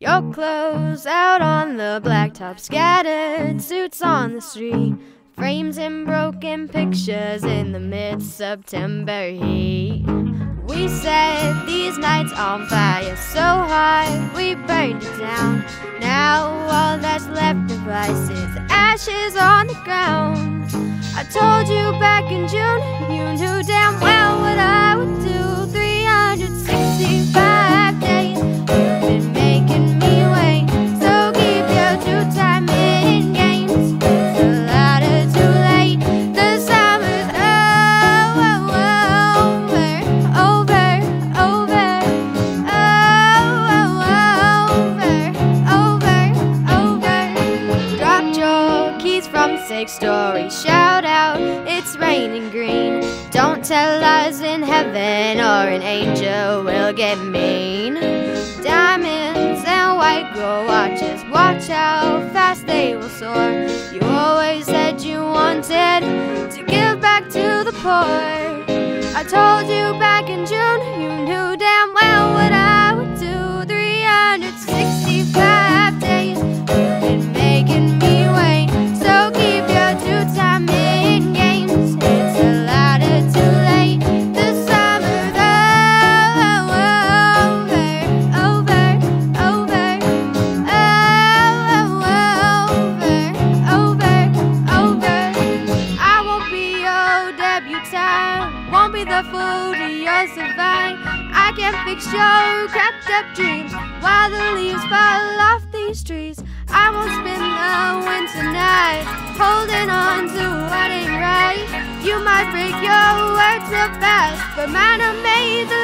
Your clothes out on the blacktop, scattered suits on the street, frames and broken pictures in the mid September heat. We set these nights on fire so hot we burned it down. Now all that's left of us is ashes on the ground. I told you back in June, you knew damn well what I would do. Six stories. Shout out, it's raining green. Don't tell lies in heaven or an angel will get mean. Diamonds and white girl watches. Watch how fast they will soar. You always said you wanted to give back to the poor. I told you back in June, you knew damn well what I the to your savant. I can fix your cracked up dreams while the leaves fall off these trees. I won't spend the winter night holding on to what ain't right. You might break your word so fast, but mine are made to last 360